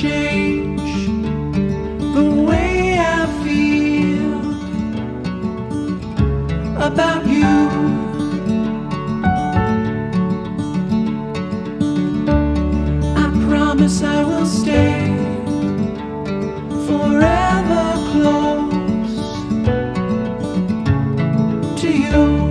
change the way I feel about you. I promise I will stay forever close to you.